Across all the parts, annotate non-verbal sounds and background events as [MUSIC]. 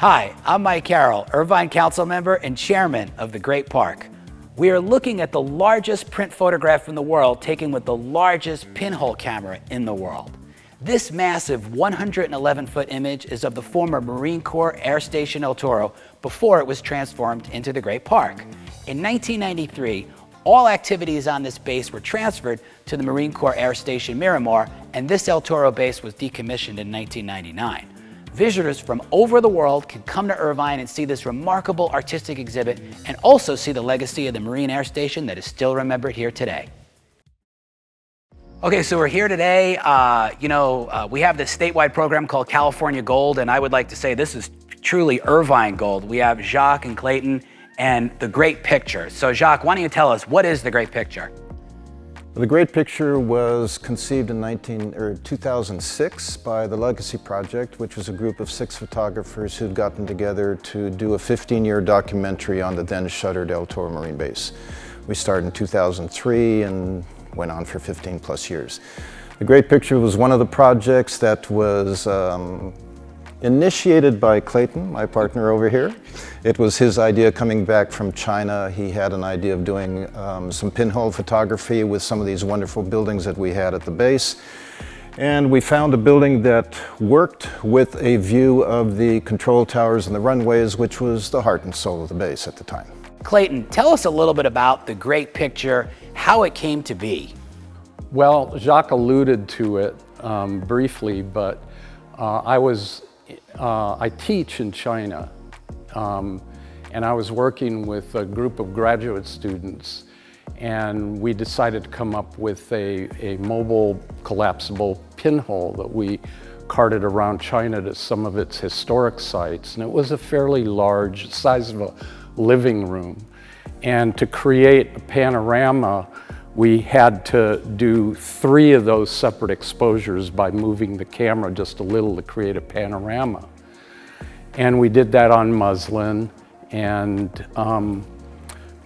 Hi, I'm Mike Carroll, Irvine Council member and chairman of the Great Park. We are looking at the largest print photograph in the world taken with the largest pinhole camera in the world. This massive 111 foot image is of the former Marine Corps Air Station El Toro before it was transformed into the Great Park. In 1993, all activities on this base were transferred to the Marine Corps Air Station Miramar, and this El Toro base was decommissioned in 1999. Visitors from over the world can come to Irvine and see this remarkable artistic exhibit and also see the legacy of the Marine Air Station that is still remembered here today. Okay, so we're here today. Uh, you know, uh, we have this statewide program called California Gold, and I would like to say this is truly Irvine Gold. We have Jacques and Clayton and the Great Picture. So, Jacques, why don't you tell us what is the Great Picture? The Great Picture was conceived in 19, or 2006 by the Legacy Project, which was a group of six photographers who'd gotten together to do a 15-year documentary on the then shuttered El Toro Marine Base. We started in 2003 and went on for 15 plus years. The Great Picture was one of the projects that was um, Initiated by Clayton, my partner over here. It was his idea coming back from China. He had an idea of doing um, some pinhole photography with some of these wonderful buildings that we had at the base. And we found a building that worked with a view of the control towers and the runways, which was the heart and soul of the base at the time. Clayton, tell us a little bit about the great picture, how it came to be. Well, Jacques alluded to it um, briefly, but uh, I was uh, I teach in China, um, and I was working with a group of graduate students, and we decided to come up with a, a mobile collapsible pinhole that we carted around China to some of its historic sites, and it was a fairly large, size of a living room. And to create a panorama we had to do three of those separate exposures by moving the camera just a little to create a panorama. And we did that on muslin, and um,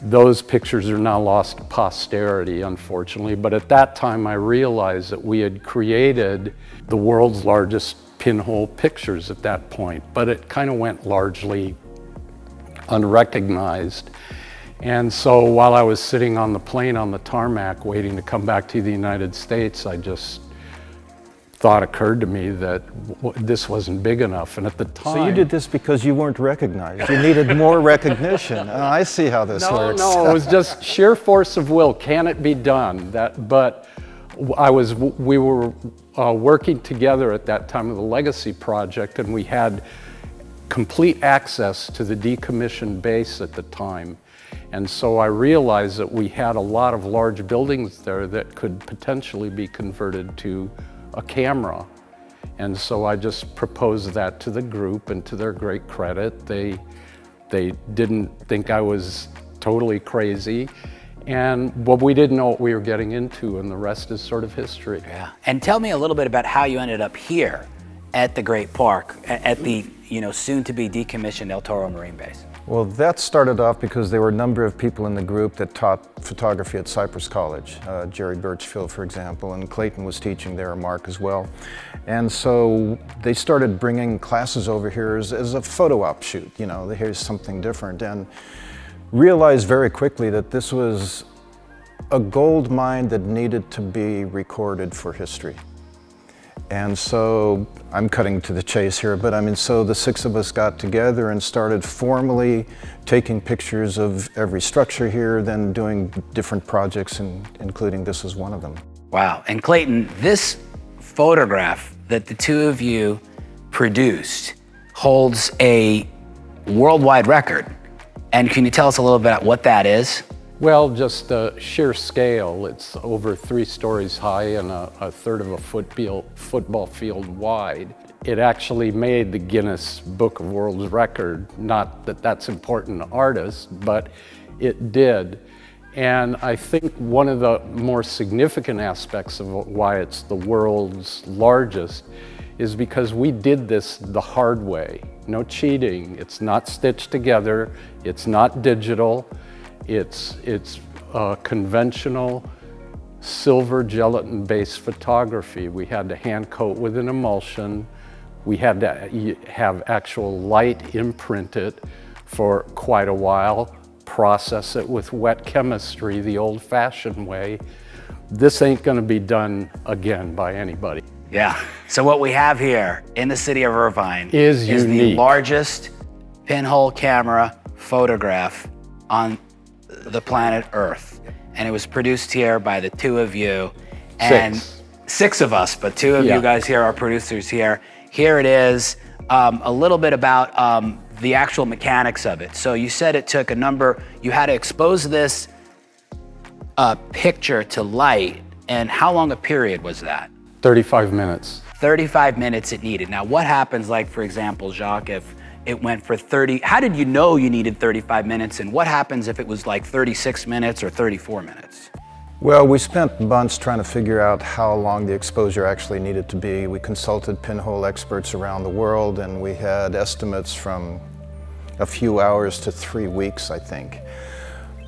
those pictures are now lost to posterity, unfortunately. But at that time, I realized that we had created the world's largest pinhole pictures at that point, but it kind of went largely unrecognized. And so while I was sitting on the plane on the tarmac waiting to come back to the United States, I just thought occurred to me that this wasn't big enough. And at the time. So you did this because you weren't recognized. You needed more recognition. [LAUGHS] Oh, I see how this no, works. No, it was just sheer force of will. Can it be done? That, but I was, we were uh, working together at that time of the Legacy Project, and we had complete access to the decommissioned base at the time. And so I realized that we had a lot of large buildings there that could potentially be converted to a camera. And so I just proposed that to the group and to their great credit, they, they didn't think I was totally crazy. And well, we didn't know what we were getting into and the rest is sort of history. Yeah. And tell me a little bit about how you ended up here at the Great Park, at the you know, soon to be decommissioned El Toro Marine Base. Well, that started off because there were a number of people in the group that taught photography at Cypress College. Uh, Jerry Burchfield, for example, and Clayton was teaching there, Mark as well. And so they started bringing classes over here as, as a photo op shoot, you know, here's something different. And realized very quickly that this was a gold mine that needed to be recorded for history. And so I'm cutting to the chase here, but I mean, so the six of us got together and started formally taking pictures of every structure here, then doing different projects, and including this as one of them. Wow. And Clayton, this photograph that the two of you produced holds a worldwide record. And can you tell us a little bit about what that is? Well, just the sheer scale. It's over three stories high and a, a third of a football field wide. It actually made the Guinness Book of World Record. Not that that's important to artists, but it did. And I think one of the more significant aspects of why it's the world's largest is because we did this the hard way. No cheating. It's not stitched together. It's not digital. It's, it's uh, conventional silver gelatin-based photography. We had to hand coat with an emulsion. We had to have actual light imprint it for quite a while, process it with wet chemistry the old fashioned way. This ain't gonna be done again by anybody. Yeah. So what we have here in the city of Irvine is, is the largest pinhole camera photograph on the planet Earth. And it was produced here by the two of you. And Six. six of us, but two of Yeah. you guys here are producers here. Here it is. Um, a little bit about um, the actual mechanics of it. So you said it took a number, you had to expose this uh, picture to light. And how long a period was that? 35 minutes. 35 minutes it needed. Now, what happens, like, for example, Jacques, if it went for 30, how did you know you needed 35 minutes? And what happens if it was like 36 minutes or 34 minutes? Well, we spent months trying to figure out how long the exposure actually needed to be. We consulted pinhole experts around the world and we had estimates from a few hours to three weeks, I think.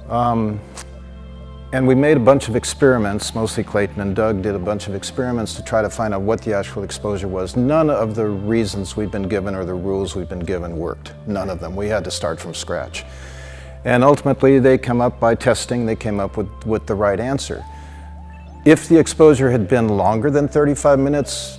Um, and we made a bunch of experiments, mostly Clayton and Doug did a bunch of experiments to try to find out what the actual exposure was. None of the reasons we've been given or the rules we've been given worked. None of them. We had to start from scratch. And ultimately, they come up by testing, they came up with, with the right answer. If the exposure had been longer than 35 minutes,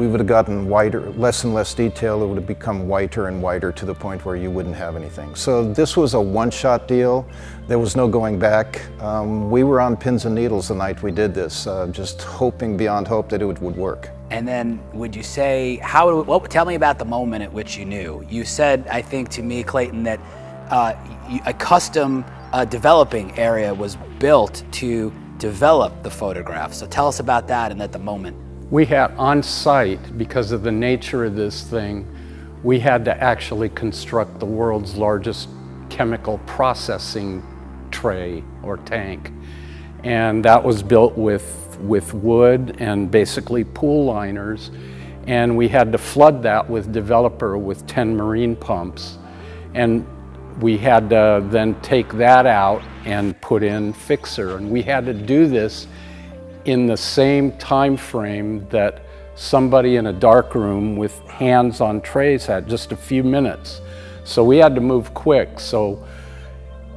we would have gotten whiter, less and less detail. It would have become whiter and whiter to the point where you wouldn't have anything. So this was a one-shot deal. There was no going back. Um, we were on pins and needles the night we did this, uh, just hoping beyond hope that it would, would work. And then would you say, how, what, tell me about the moment at which you knew. You said, I think to me, Clayton, that uh, a custom uh, developing area was built to develop the photograph. So tell us about that and at the moment. We had on site, because of the nature of this thing, we had to actually construct the world's largest chemical processing tray or tank. And that was built with, with wood and basically pool liners. And we had to flood that with developer with 10 marine pumps. And we had to then take that out and put in fixer. And we had to do this in the same time frame that somebody in a dark room with hands on trays had, just a few minutes. So we had to move quick. So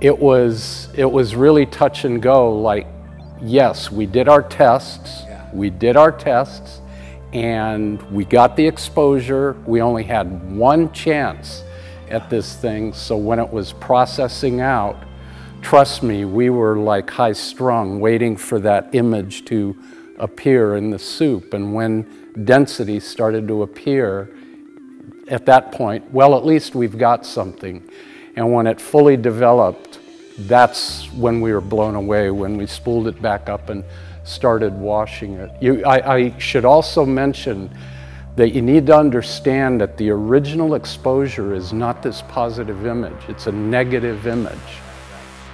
it was, it was really touch and go. Like, yes, we did our tests, Yeah. we did our tests, and we got the exposure. We only had one chance at this thing. So when it was processing out, trust me, we were like high strung, waiting for that image to appear in the soup. And when density started to appear, at that point, well, at least we've got something. And when it fully developed, that's when we were blown away, when we spooled it back up and started washing it. You, I, I should also mention that you need to understand that the original exposure is not this positive image, it's a negative image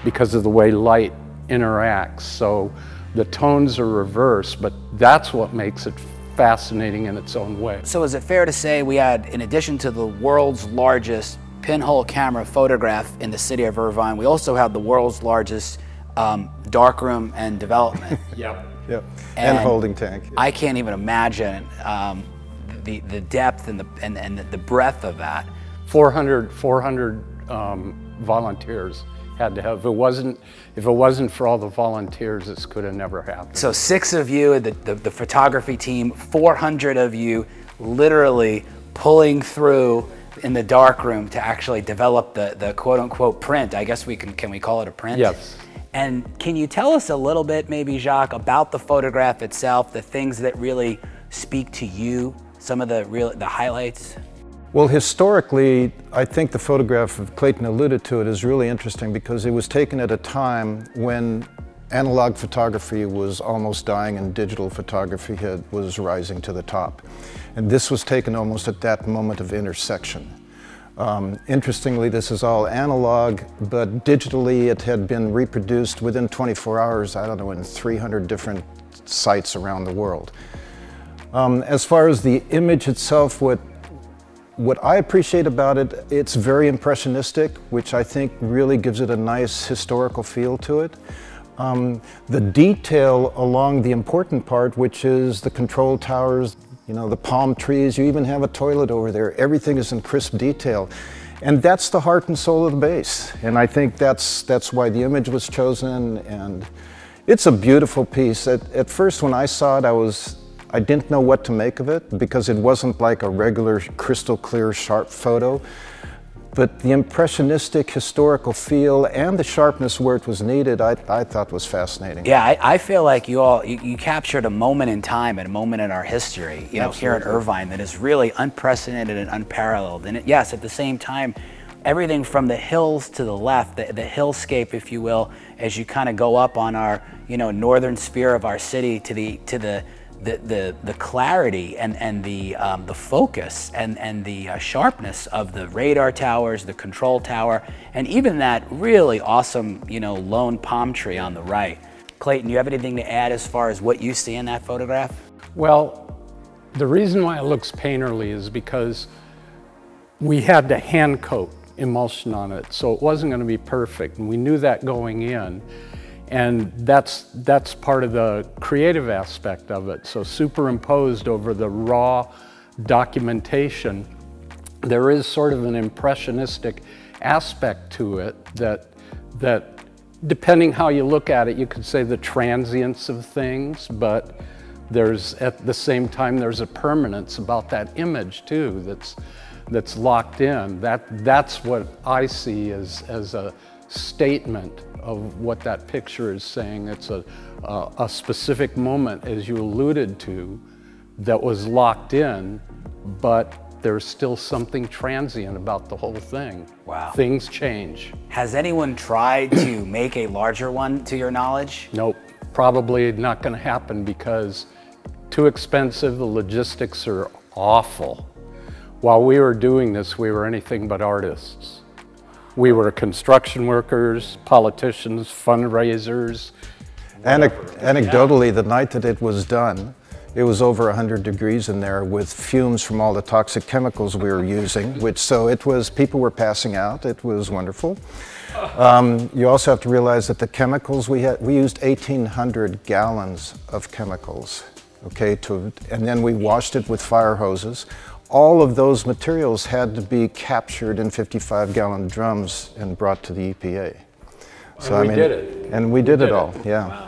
because of the way light interacts. So the tones are reversed, but that's what makes it fascinating in its own way. So is it fair to say we had, in addition to the world's largest pinhole camera photograph in the city of Irvine, we also had the world's largest um, darkroom and development. [LAUGHS] Yep. Yep. And, And holding tank. I can't even imagine um, the, the depth and the, and, and the breadth of that. 400, 400 um, volunteers had to have. If it wasn't, if it wasn't for all the volunteers, this could have never happened. So six of you, the, the, the photography team, 400 of you literally pulling through in the dark room to actually develop the, the quote unquote print. I guess we can, can we call it a print? Yes. And can you tell us a little bit, maybe Jacques, about the photograph itself, the things that really speak to you, some of the real, the highlights? Well, historically, I think the photograph of Clayton alluded to it is really interesting because it was taken at a time when analog photography was almost dying and digital photography had, was rising to the top. And this was taken almost at that moment of intersection. Um, interestingly, this is all analog, but digitally it had been reproduced within 24 hours, I don't know, in 300 different sites around the world. Um, as far as the image itself, what what I appreciate about it, it's very impressionistic, which I think really gives it a nice historical feel to it. Um, the detail along the important part, which is the control towers, You know, the palm trees, you even have a toilet over there. Everything is in crisp detail. And that's the heart and soul of the base. And I think that's, that's why the image was chosen. And it's a beautiful piece. At, at first, when I saw it, I was, I didn't know what to make of it because it wasn't like a regular crystal clear, sharp photo. But the impressionistic historical feel and the sharpness where it was needed, I, I thought was fascinating. Yeah, I, I feel like you all, you, you, captured a moment in time and a moment in our history, you know, Absolutely. here in Irvine that is really unprecedented and unparalleled. And it, yes, at the same time, everything from the hills to the left, the, the hillscape, if you will, as you kind of go up on our, you know, northern sphere of our city to the, to the, the, the, the clarity and, and the, um, the focus and, and the uh, sharpness of the radar towers, the control tower, and even that really awesome, you know, lone palm tree on the right. Clayton, you have anything to add as far as what you see in that photograph? Well, the reason why it looks painterly is because we had to hand coat emulsion on it, so it wasn't going to be perfect, and we knew that going in. And that's, that's part of the creative aspect of it. So superimposed over the raw documentation, there is sort of an impressionistic aspect to it that, that depending how you look at it, you could say the transience of things, but there's at the same time there's a permanence about that image too that's that's locked in. That that's what I see as as a statement of what that picture is saying. It's a, a, a, specific moment, as you alluded to, that was locked in, but there's still something transient about the whole thing. Wow. Things change. Has anyone tried to [COUGHS] make a larger one to your knowledge? Nope. Probably not going to happen because too expensive, the logistics are awful. While we were doing this, we were anything but artists. We were construction workers, politicians, fundraisers. anecdotally, the night that it was done, it was over 100 degrees in there with fumes from all the toxic chemicals we were using, which so it was, people were passing out. It was wonderful. Um, you also have to realize that the chemicals, we, had, we used 1,800 gallons of chemicals, okay, to, and then we washed it with fire hoses all of those materials had to be captured in 55 gallon drums and brought to the EPA. So and I mean, did it. And we, we did, did, it all, it. yeah. Wow.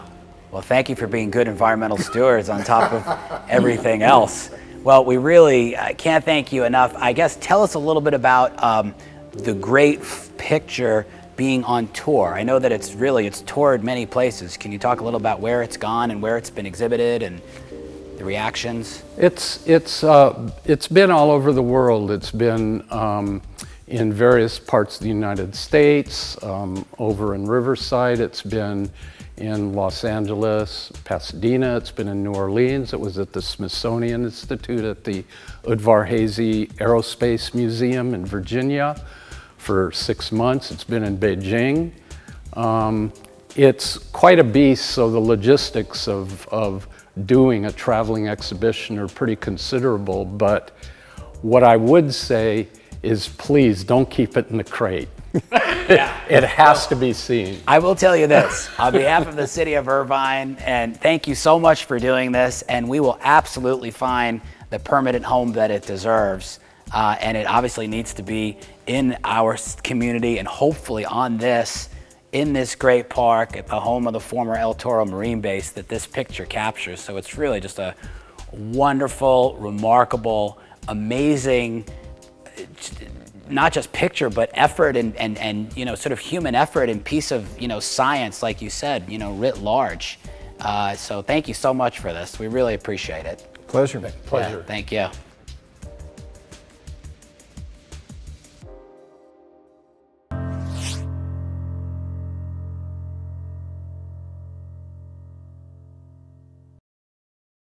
Well, thank you for being good environmental stewards on top of everything else. Well, we really uh, can't thank you enough. I guess tell us a little bit about um, the great picture being on tour. I know that it's really, it's toured many places. Can you talk a little about where it's gone and where it's been exhibited and the reactions? It's, it's, uh, it's been all over the world. It's been um, in various parts of the United States, um, over in Riverside. It's been in Los Angeles, Pasadena. It's been in New Orleans. It was at the Smithsonian Institute at the Udvar-Hazy Aerospace Museum in Virginia for six months. It's been in Beijing. Um, it's quite a beast, so the logistics of, of doing a traveling exhibition are pretty considerable, but what I would say is please don't keep it in the crate. [LAUGHS] yeah. [LAUGHS] it has to be seen. I will tell you this on behalf of the city of Irvine, and thank you so much for doing this, and we will absolutely find the permanent home that it deserves. Uh, and it obviously needs to be in our community and hopefully on this in this great park at the home of the former El Toro Marine Base that this picture captures. So it's really just a wonderful, remarkable, amazing, not just picture, but effort and, and, and you know, sort of human effort and piece of, you know, science, like you said, you know, writ large. Uh, so thank you so much for this. We really appreciate it. Pleasure. Pleasure. Yeah, thank you.